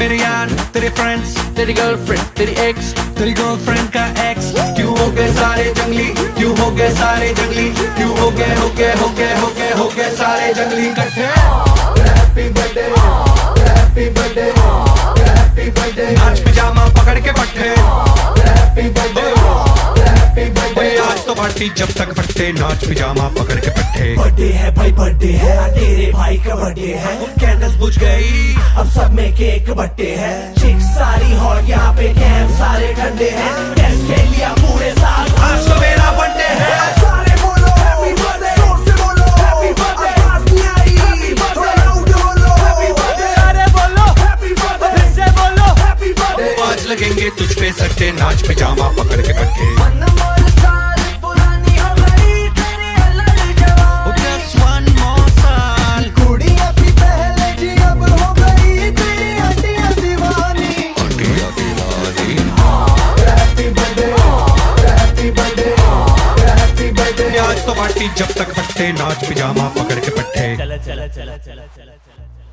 मेरे यार, तेरे फ्रेंड्स तेरी गर्लफ्रेंड तेरी एक्स तेरी गर्लफ्रेंड का एक्स क्यों हो गए सारे जंगली? क्यों हो गए सारे जंगली? क्यों हो गए हो गए हो गए हो गए हो गए सारे जंगली? इकट्ठे। Happy birthday happy birthday happy birthday आज पिजामा पकड़ के पट्टे पार्टी जब तक फटते नाच पिजामा पकड़ के पट्टे। बर्थडे है भाई बर्थडे है तेरे भाई का बर्थडे है। कैंडल्स बुझ गई अब सब में केक बट्टे है। चिक सारी हॉट यहाँ पे कैंप सारे ठंडे हैं। टेस्ट खेल लिया पूरे साल। आज तो मेरा बर्थडे है। सारे बोलो हैप्पी बर्थडे ज़ोर से बोलो हैप्पी बर्थडे आज तो पार्टी जब तक पट्टे नाच पिजामा पकड़ के पट्टे चला चला चला चला चला।